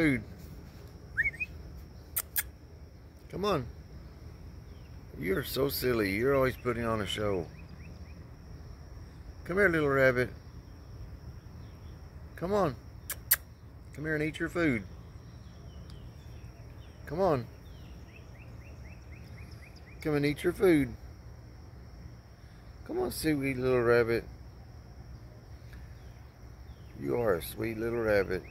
Food. Come on. You're so silly. You're always putting on a show. Come here, little rabbit. Come on. Come here and eat your food. Come on. Come and eat your food. Come on, sweet little rabbit. You are a sweet little rabbit.